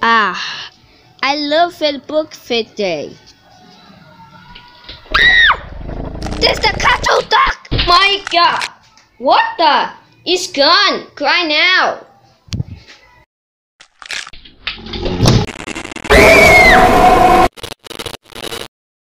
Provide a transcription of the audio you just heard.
Ah, I love Facebook Fit Day. There's the cattle duck! My god! What the? It's gone! Cry now!